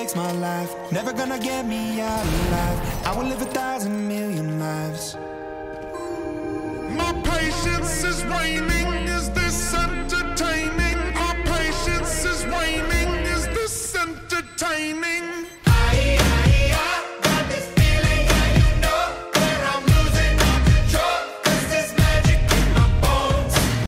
makes my life never gonna get me out alive. I will live a thousand million lives. My patience is waning. Is this entertaining? My patience is waning. Is this entertaining?